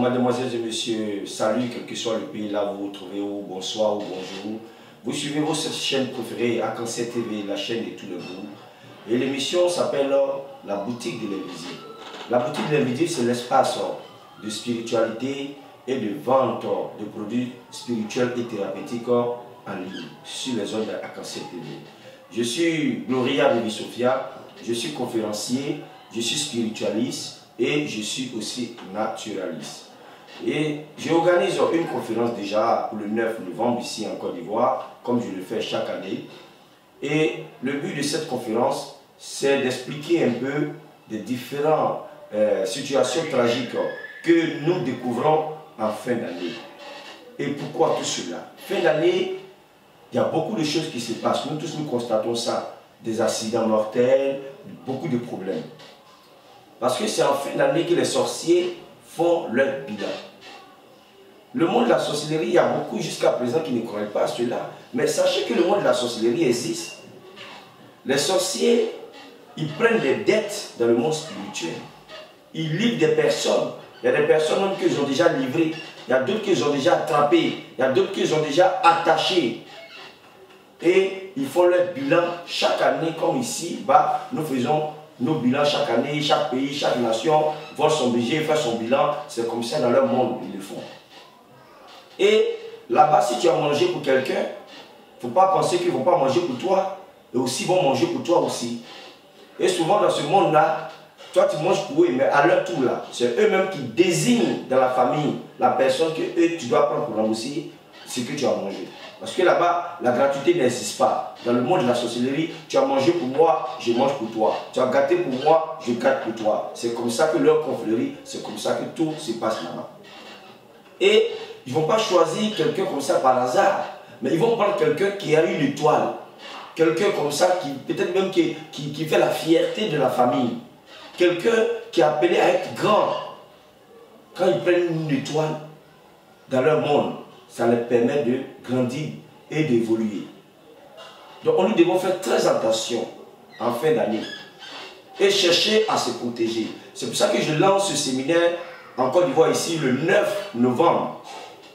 Mademoiselles et messieurs, salut, quel que soit le pays là où vous vous trouvez, ou bonsoir ou bonjour. Vous suivez votre chaîne préférée, Akanset TV, la chaîne de tous les bouts. Et l'émission s'appelle La boutique de l'invisible. La boutique de l'invisible, c'est l'espace de spiritualité et de vente de produits spirituels et thérapeutiques en ligne sur les zones d'Akanset TV. Je suis Gloria Bibi Sophia, je suis conférencier, je suis spiritualiste et je suis aussi naturaliste. Et j'organise une conférence déjà le 9 novembre ici en Côte d'Ivoire, comme je le fais chaque année. Et le but de cette conférence, c'est d'expliquer un peu des différentes euh, situations tragiques que nous découvrons en fin d'année. Et pourquoi tout cela? Fin d'année, il y a beaucoup de choses qui se passent. Nous tous, nous constatons ça. Des accidents mortels, beaucoup de problèmes. Parce que c'est en fin d'année que les sorciers font leur bilan. Le monde de la sorcellerie, il y a beaucoup jusqu'à présent qui ne croient pas à cela. Mais sachez que le monde de la sorcellerie existe. Les sorciers, ils prennent des dettes dans le monde spirituel. Ils livrent des personnes. Il y a des personnes même qu'ils ont déjà livrées. Il y a d'autres qu'ils ont déjà attrapées. Il y a d'autres qu'ils ont déjà attachées. Et ils font leur bilan chaque année, comme ici, bah, nous faisons nos bilans chaque année, chaque pays, chaque nation voit son budget, fait son bilan. C'est comme ça dans leur monde, ils le font. Et là-bas, si tu as mangé pour quelqu'un, il ne faut pas penser qu'ils ne vont pas manger pour toi. Et aussi, vont manger pour toi aussi. Et souvent, dans ce monde-là, toi, tu manges pour eux, mais à leur tour, là, c'est eux-mêmes qui désignent dans la famille la personne que eux, tu dois prendre pour rembourser ce que tu as mangé. Parce que là-bas, la gratuité n'existe pas. Dans le monde de la sorcellerie, tu as mangé pour moi, je mange pour toi. Tu as gâté pour moi, je gâte pour toi. C'est comme ça que leur confrérie, c'est comme ça que tout se passe là-bas. Et ils ne vont pas choisir quelqu'un comme ça par hasard, mais ils vont prendre quelqu'un qui a une étoile. Quelqu'un comme ça qui peut-être même qui, qui, qui fait la fierté de la famille. Quelqu'un qui est appelé à être grand. Quand ils prennent une étoile dans leur monde, ça leur permet de grandir et d'évoluer. Donc nous devons faire très attention en fin d'année et chercher à se protéger. C'est pour ça que je lance ce séminaire en Côte d'Ivoire ici le 9 novembre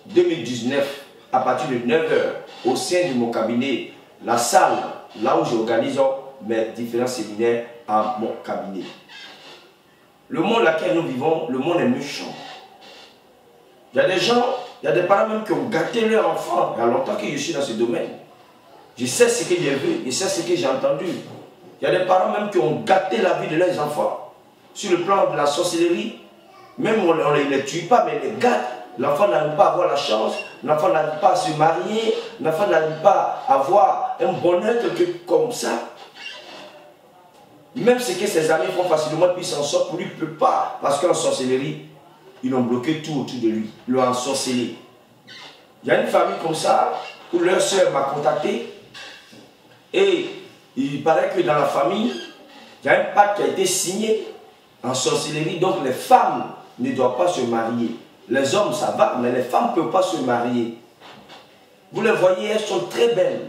2019 à partir de 9h au sein de mon cabinet, la salle là où j'organise mes différents séminaires à mon cabinet. Le monde dans lequel nous vivons, le monde est méchant. Il y a des gens il y a des parents même qui ont gâté leur enfant. Il y a longtemps que je suis dans ce domaine. Je sais ce que j'ai vu, je sais ce que j'ai entendu. Il y a des parents même qui ont gâté la vie de leurs enfants. Sur le plan de la sorcellerie, même on ne les tue pas, mais les gâte. L'enfant n'arrive pas à avoir la chance, l'enfant n'arrive pas à se marier, l'enfant n'arrive pas à avoir un bonheur comme ça. Même ce que ses amis font facilement, puis s'en sort, pour lui, il ne peut pas. Parce qu'en sorcellerie, ils ont bloqué tout autour de lui. Ils l'ont ensorcelé. Il y a une famille comme ça où leur soeur m'a contacté et il paraît que dans la famille, il y a un pacte qui a été signé en sorcellerie. Donc les femmes ne doivent pas se marier. Les hommes, ça va, mais les femmes ne peuvent pas se marier. Vous les voyez, elles sont très belles.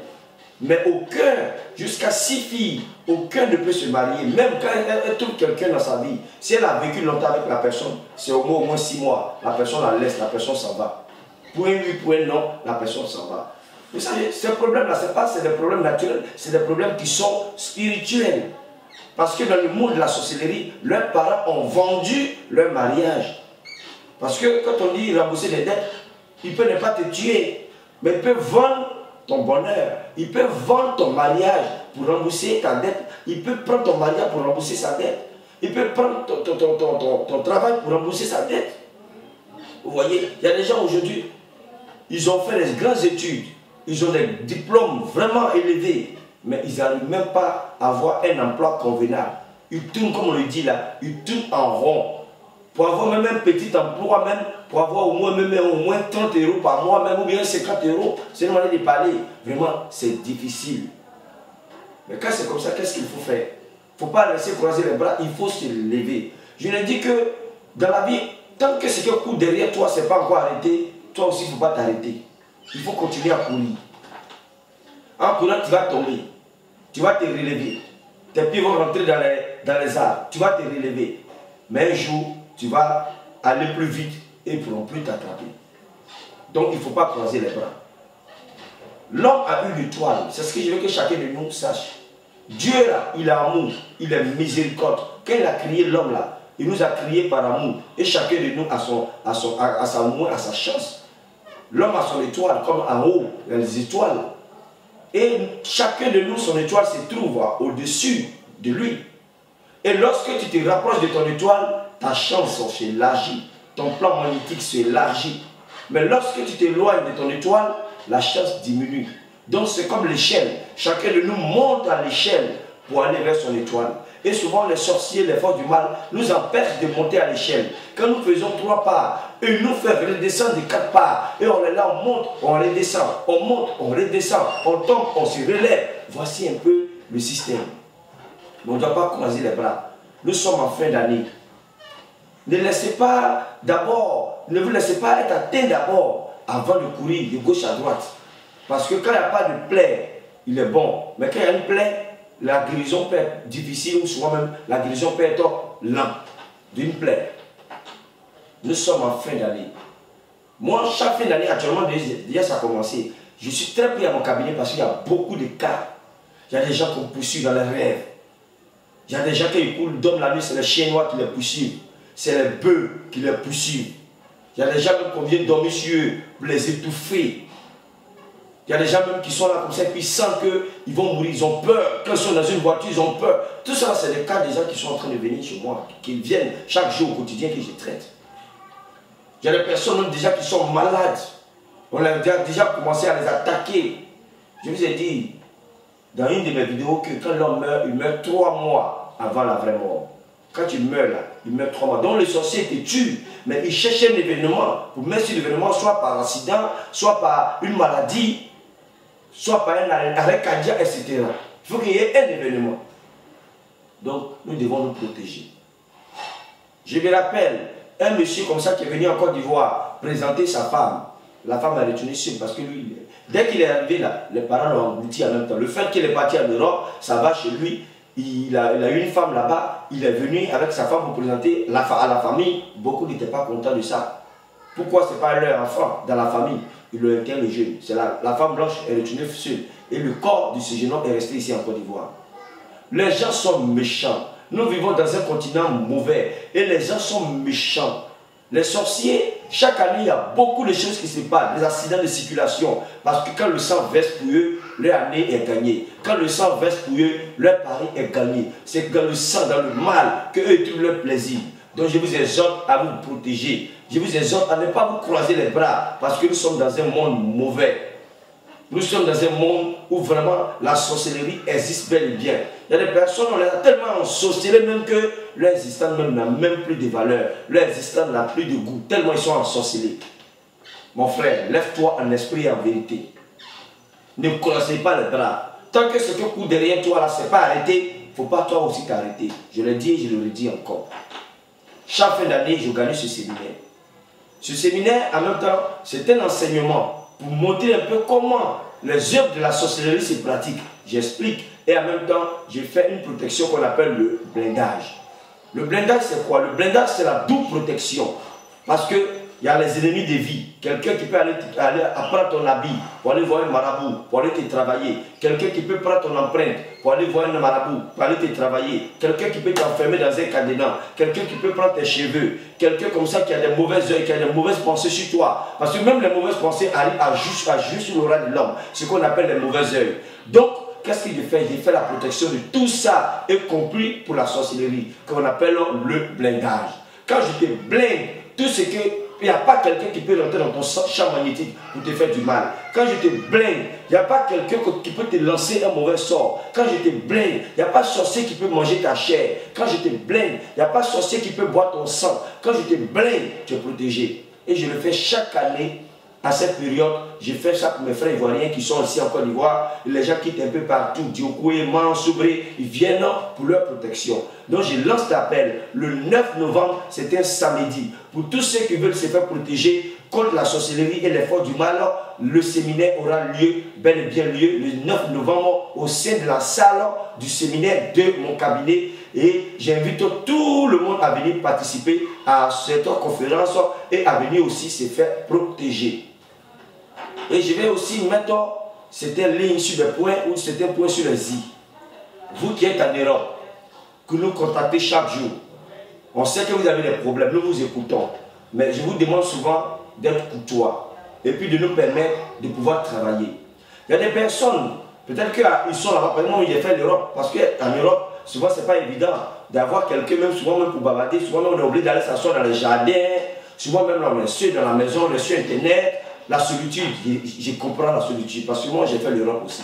Mais aucun, jusqu'à six filles, aucun ne peut se marier. Même quand elle, trouve quelqu'un dans sa vie, si elle a vécu longtemps avec la personne, c'est au moins, six mois. La personne la laisse, la personne s'en va. Pour un oui, pour un non, la personne s'en va. Vous savez, ces problèmes-là, ce n'est pas des problèmes naturels, c'est des problèmes qui sont spirituels. Parce que dans le monde de la sorcellerie, leurs parents ont vendu leur mariage. Parce que quand on dit rembourser les dettes, ils peuvent ne pas te tuer, mais ils peuvent vendre ton bonheur. Il peut vendre ton mariage pour rembourser ta dette. Il peut prendre ton mariage pour rembourser sa dette. Il peut prendre ton, travail pour rembourser sa dette. Vous voyez, il y a des gens aujourd'hui, ils ont fait des grandes études, ils ont des diplômes vraiment élevés, mais ils n'arrivent même pas à avoir un emploi convenable. Ils tournent, comme on le dit là, ils tournent en rond. Pour avoir même un petit emploi, même pour avoir au moins, même, au moins 30 euros par mois, même ou bien 50 euros, c'est une manière de parler. Vraiment, c'est difficile. Mais quand c'est comme ça, qu'est-ce qu'il faut faire? Il ne faut pas laisser croiser les bras, il faut se lever. Je ne dis que dans la vie, tant que ce qui court derrière toi, ce n'est pas encore arrêté, toi aussi, il ne faut pas t'arrêter. Il faut continuer à courir. En courant, tu vas tomber. Tu vas te relever. Tes pieds vont rentrer dans les, dans les arbres. Tu vas te relever. Mais un jour, tu vas aller plus vite et ils ne pourront plus t'attraper. Donc il ne faut pas croiser les bras. L'homme a eu l'étoile. C'est ce que je veux que chacun de nous sache. Dieu là, il a amour, il est miséricorde. Quand il a créé l'homme là, il nous a créé par amour. Et chacun de nous a, son, son, sa a sa chance. L'homme a son étoile, comme en haut, les étoiles. Et chacun de nous, son étoile se trouve au-dessus de lui. Et lorsque tu te rapproches de ton étoile, ta chance s'élargit. Ton plan magnétique s'élargit. Mais lorsque tu t'éloignes de ton étoile, la chance diminue. Donc c'est comme l'échelle. Chacun de nous monte à l'échelle pour aller vers son étoile. Et souvent les sorciers, les forces du mal nous empêchent de monter à l'échelle. Quand nous faisons trois pas, ils nous font redescendre de quatre pas. Et on est là, on monte, on redescend, on monte, on redescend, on tombe, on se relève. Voici un peu le système. Mais on ne doit pas croiser les bras. Nous sommes en fin d'année. Ne laissez pas d'abord, ne vous laissez pas être atteint d'abord avant de courir de gauche à droite. Parce que quand il n'y a pas de plaie, il est bon. Mais quand il y a une plaie, la guérison peut être difficile ou souvent même la guérison peut être lente d'une plaie. Nous sommes en fin d'année. Moi, chaque fin d'année, actuellement, déjà ça a commencé. Je suis très pris à mon cabinet parce qu'il y a beaucoup de cas. Il y a des gens qui me poursuivent dans les rêves. Il y a des gens qui écoutent d'hommes la nuit, c'est les chiens noirs qui les poursuivent. C'est les bœufs qui les poursuivent. Il y a des gens qui viennent dormir sur eux pour les étouffer. Il y a des gens même qui sont là comme ça, et puis ils sentent qu'ils vont mourir, ils ont peur. Quand ils sont dans une voiture, ils ont peur. Tout ça, c'est des cas des gens qui sont en train de venir chez moi, qui viennent chaque jour au quotidien que je traite. Il y a des personnes même déjà qui sont malades. On a déjà commencé à les attaquer. Je vous ai dit dans une de mes vidéos que quand l'homme meurt, il meurt trois mois avant la vraie mort. Quand tu meurs là, il meurt trois mois. Donc les sorciers te tuent, mais ils cherchent un événement pour mettre sur l'événement, soit par accident, soit par une maladie, soit par un arrêt cardiaque, etc. Il faut qu'il y ait un événement. Donc, nous devons nous protéger. Je me rappelle, un monsieur comme ça qui est venu en Côte d'Ivoire présenter sa femme. La femme a retourné seule parce que lui, dès qu'il est arrivé là, les parents l'ont englouti en même temps. Le fait qu'il est parti en Europe, ça va chez lui. Il a, eu une femme là-bas, il est venu avec sa femme pour présenter à la famille. Beaucoup n'étaient pas contents de ça. Pourquoi ce n'est pas leur enfant dans la famille? Il le tient le jeune. C'est la, la femme blanche est retournée seule. Et le corps de ce jeune homme est resté ici en Côte d'Ivoire. Les gens sont méchants. Nous vivons dans un continent mauvais. Et les gens sont méchants. Les sorciers, chaque année, il y a beaucoup de choses qui se passent, des accidents de circulation. Parce que quand le sang verse pour eux, leur année est gagnée. Quand le sang verse pour eux, leur pari est gagné. C'est dans le sang, dans le mal, qu'eux trouvent leur plaisir. Donc je vous exhorte à vous protéger. Je vous exhorte à ne pas vous croiser les bras parce que nous sommes dans un monde mauvais. Nous sommes dans un monde où vraiment la sorcellerie existe bel et bien. Il y a des personnes, on les a tellement ensorcelées même que leur existence même n'a même plus de valeur. Leur existence n'a plus de goût, tellement ils sont ensorcelés. Mon frère, lève-toi en esprit et en vérité. Ne croisez pas les bras. Tant que ce qui court derrière toi là, c'est pas arrêté, il ne faut pas toi aussi t'arrêter. Je le dis et je le redis encore. Chaque fin d'année, je gagne ce séminaire. Ce séminaire, en même temps, c'est un enseignement pour montrer un peu comment les œuvres de la sorcellerie se pratiquent. J'explique. Et en même temps, j'ai fait une protection qu'on appelle le blindage. Le blindage, c'est quoi? Le blindage, c'est la double protection. Parce que il y a les ennemis de vie. Quelqu'un qui peut aller, aller prendre ton habit pour aller voir un marabout, pour aller te travailler. Quelqu'un qui peut prendre ton empreinte pour aller voir un marabout, pour aller te travailler. Quelqu'un qui peut t'enfermer dans un cadenas. Quelqu'un qui peut prendre tes cheveux. Quelqu'un comme ça qui a des mauvaises yeux, qui a des mauvaises pensées sur toi. Parce que même les mauvaises pensées arrivent à juste, à juste l'aura de l'homme. Ce qu'on appelle les mauvais yeux. Donc, qu'est-ce qu'il fait? Il fait la protection de tout ça, y compris pour la sorcellerie, qu'on appelle le blindage. Quand je te blinde, tout ce que il n'y a pas quelqu'un qui peut rentrer dans ton champ magnétique pour te faire du mal. Quand je te blinde, il n'y a pas quelqu'un qui peut te lancer un mauvais sort. Quand je te blinde, il n'y a pas sorcier qui peut manger ta chair. Quand je te blinde, il n'y a pas sorcier qui peut boire ton sang. Quand je te blinde, tu es protégé. Et je le fais chaque année à cette période, j'ai fait ça pour mes frères ivoiriens qui sont ici en Côte d'Ivoire. Les gens quittent un peu partout, Diokoué, Mansoubré, ils viennent pour leur protection. Donc je lance l'appel. Le 9 novembre, c'est un samedi. Pour tous ceux qui veulent se faire protéger contre la sorcellerie et les forces du mal, le séminaire aura lieu, bel et bien lieu, le 9 novembre au sein de la salle du séminaire de mon cabinet. Et j'invite tout le monde à venir participer à cette conférence et à venir aussi se faire protéger. Et je vais aussi mettre un ligne sur des points ou un point sur les i. Vous qui êtes en Europe, que nous contactez chaque jour, on sait que vous avez des problèmes, nous vous écoutons. Mais je vous demande souvent d'être courtois et puis de nous permettre de pouvoir travailler. Il y a des personnes, peut-être qu'ils sont là-bas, par exemple, a fait l'Europe, parce qu'en Europe, souvent, ce n'est pas évident d'avoir quelqu'un, même souvent, même pour bavarder, souvent, même on est obligé d'aller s'asseoir dans les jardins, souvent, même dans, dans la maison, sur Internet, la solitude, je, comprends la solitude, parce que moi, j'ai fait l'Europe aussi.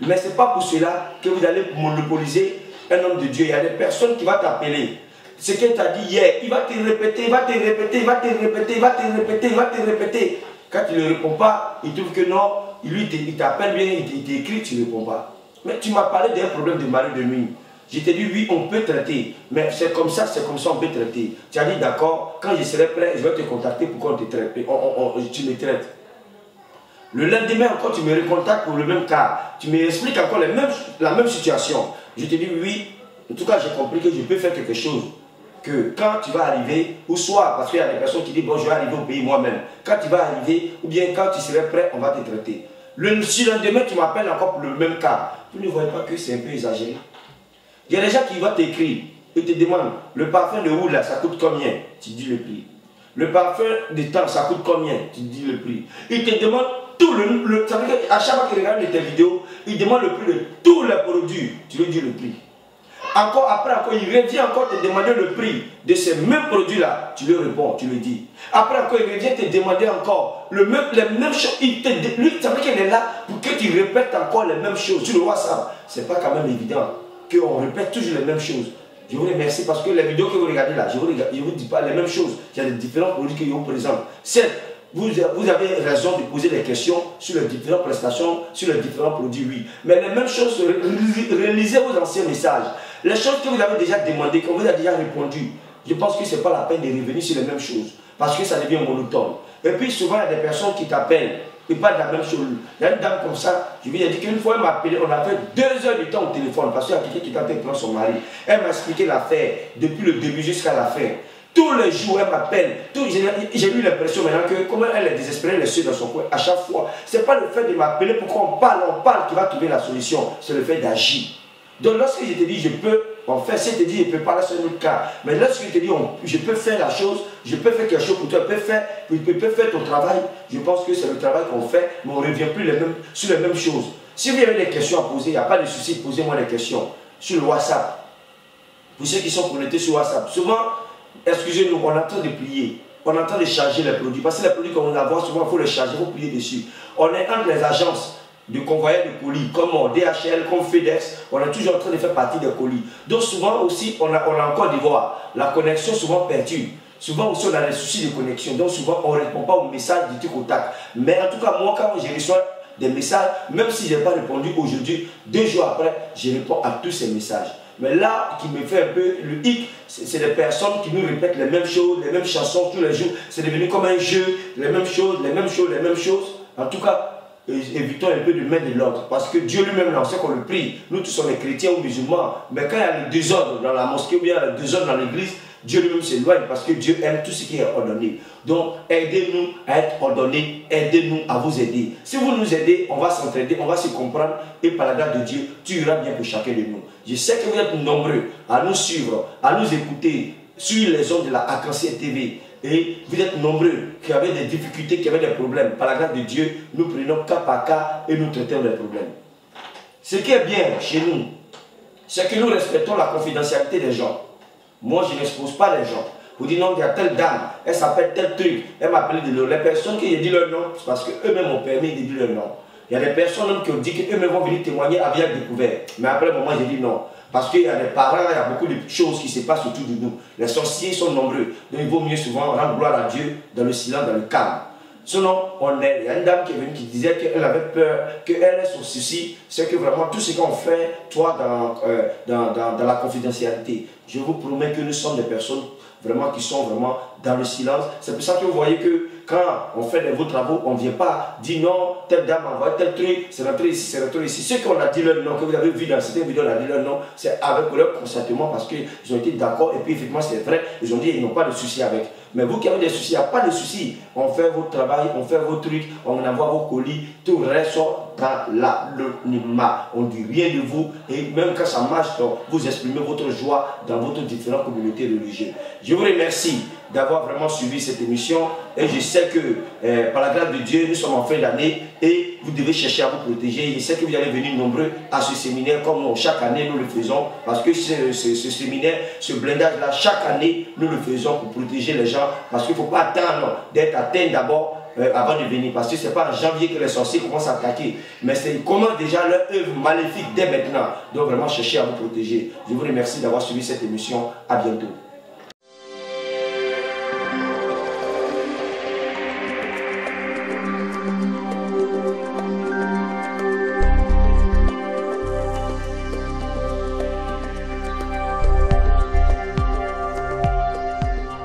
Mais ce n'est pas pour cela que vous allez monopoliser un homme de Dieu. Il y a des personnes qui vont t'appeler. Ce qu'il t'a dit hier, il va te répéter, il va te répéter, il va te répéter, il va te répéter, il va te répéter. Quand tu ne réponds pas, il trouve que non, lui, il t'appelle bien, il t'écrit, tu ne réponds pas. Mais tu m'as parlé d'un problème de mari de nuit. Je t'ai dit, oui, on peut traiter, mais c'est comme ça, c'est comme ça, on peut traiter. Tu as dit, d'accord, quand je serai prêt, je vais te contacter pour qu'on te traite. tu me traites. Le lendemain encore, tu me recontactes pour le même cas. Tu m'expliques encore la même situation. Je te dis, oui, en tout cas, j'ai compris que je peux faire quelque chose. Que quand tu vas arriver, ou soit, parce qu'il y a des personnes qui disent, bon, je vais arriver au pays moi-même. Quand tu vas arriver, ou bien quand tu seras prêt, on va te traiter. Le lendemain, tu m'appelles encore pour le même cas. Tu ne vois pas que c'est un peu exagéré. Il y a des gens qui vont t'écrire et te demandent, le parfum de roue là, ça coûte combien? Tu dis le prix. Le parfum de temps, ça coûte combien? Tu dis le prix. Ils te demandent tout le, le ça veut dire qu'à chaque fois qu'il regarde tes vidéos, il demande le prix de tous les produits. Tu lui dis le prix. Encore après, encore, il revient encore te demander le prix de ces mêmes produits-là. Tu lui réponds, tu lui dis. Après, encore, il revient te demander encore les mêmes choses. Il te, lui, dire qu'il est là pour que tu répètes encore les mêmes choses. Tu le vois ça. C'est pas quand même évident qu'on répète toujours les mêmes choses. Je vous remercie parce que les vidéos que vous regardez là, je ne vous, vous dis pas les mêmes choses. Il y a des différents produits que vous présente. Certes, vous, vous, avez raison de poser des questions sur les différentes prestations, sur les différents produits, oui. Mais les mêmes choses, réalisez vos anciens messages. Les choses que vous avez déjà demandées, qu'on vous a déjà répondu, je pense que ce n'est pas la peine de revenir sur les mêmes choses. Parce que ça devient monotone. Et puis souvent, il y a des personnes qui t'appellent et pas de la même chose. Il y a une dame comme ça, je lui ai dit qu'une fois elle m'a appelé, on a fait deux heures de temps au téléphone parce qu'il y a quelqu'un qui tentait de prendre son mari. Elle m'a expliqué l'affaire depuis le début jusqu'à la fin. Tous les jours, elle m'appelle. J'ai eu l'impression maintenant que, comme elle est désespérée, elle est seule dans son coin, à chaque fois. Ce n'est pas le fait de m'appeler pour qu'on parle, on parle qui va trouver la solution. C'est le fait d'agir. Donc lorsque je te dis, je peux, en fait, si je te dis, je ne peux pas, là c'est un autre cas. Mais lorsque je te dis, je peux faire la chose, je peux faire quelque chose pour toi, je peux faire, je peux faire ton travail, je pense que c'est le travail qu'on fait, mais on ne revient plus sur les mêmes choses. Si vous avez des questions à poser, il n'y a pas de souci, posez-moi des questions sur WhatsApp. Pour ceux qui sont connectés sur WhatsApp, souvent, excusez-nous, on train de plier. On est en train de charger les produits. Parce que les produits qu'on a, souvent, il faut les charger, il faut plier dessus. On est entre les agences de convoyeurs de colis, comme DHL, comme FedEx, on est toujours en train de faire partie des colis. Donc souvent aussi, on a, on a encore voir la connexion souvent perdue. Souvent aussi, on a des soucis de connexion. Donc souvent, on ne répond pas aux messages du tic au. Mais en tout cas, moi, quand je reçois des messages, même si je n'ai pas répondu aujourd'hui, deux jours après, je réponds à tous ces messages. Mais là, qui me fait un peu le hic, c'est des personnes qui nous répètent les mêmes choses, les mêmes chansons tous les jours. C'est devenu comme un jeu, les mêmes choses, les mêmes choses, les mêmes choses. En tout cas, évitons un peu de mettre de l'ordre. Parce que Dieu lui-même, sait qu'on le prie. Nous tous sommes chrétiens ou musulmans. Mais quand il y a le désordre dans la mosquée ou bien le désordre dans l'église, Dieu lui-même s'éloigne parce que Dieu aime tout ce qui est ordonné. Donc, aidez-nous à être ordonnés, aidez-nous à vous aider. Si vous nous aidez, on va s'entraider, on va se comprendre et par la grâce de Dieu, tu iras bien pour chacun de nous. Je sais que vous êtes nombreux à nous suivre, à nous écouter sur les ondes de la arc TV. Et vous êtes nombreux qui avez des difficultés, qui avaient des problèmes. Par la grâce de Dieu, nous prenons cas par cas et nous traitons les problèmes. Ce qui est bien chez nous, c'est que nous respectons la confidentialité des gens. Moi, je n'expose pas les gens. Vous dites non, il y a telle dame, elle s'appelle tel truc, elle m'a appelé de l'eau. Les personnes qui ont dit leur nom, c'est parce qu'eux-mêmes ont permis de dire leur nom. Il y a des personnes qui ont dit qu'eux-mêmes vont venir témoigner avec découvert. Mais après, moi, j'ai dit non. Parce qu'il y a des parents, il y a beaucoup de choses qui se passent autour de nous. Les sorciers sont nombreux. Donc il vaut mieux souvent rendre gloire à Dieu dans le silence, dans le calme. Sinon, on est, il y a une dame qui est venue qui disait qu'elle avait peur, qu'elle, son souci, c'est que vraiment tout ce qu'on fait, toi, euh, dans, dans, dans, la confidentialité, je vous promets que nous sommes des personnes vraiment qui sont vraiment dans le silence. C'est pour ça que vous voyez que quand on fait vos travaux, on ne vient pas dire non, telle dame envoie tel truc, c'est rentré ici, c'est rentré ici. Ceux qu'on a dit leur nom, que vous avez vu dans cette vidéo, on a dit leur nom, c'est avec leur consentement parce qu'ils ont été d'accord et puis effectivement c'est vrai, ils ont dit ils n'ont pas de souci avec. Mais vous qui avez des soucis, il n'y a pas de souci. On fait votre travail, on fait vos trucs, on envoie vos colis, tout reste dans l'anonymat. On dit rien de vous et même quand ça marche, vous exprimez votre joie dans votre différentes communautés religieuses. Je vous remercie d'avoir vraiment suivi cette émission. Et je sais que euh, par la grâce de Dieu, nous sommes en fin d'année et vous devez chercher à vous protéger. Je sais que vous allez venir nombreux à ce séminaire comme nous, chaque année nous le faisons. Parce que ce, séminaire, ce blindage-là, chaque année nous le faisons pour protéger les gens. Parce qu'il ne faut pas attendre d'être atteint d'abord euh, avant de venir. Parce que ce n'est pas en janvier que les sorciers commencent à attaquer. Mais c'est comment déjà leur œuvre maléfique dès maintenant. Donc vraiment chercher à vous protéger. Je vous remercie d'avoir suivi cette émission. À bientôt.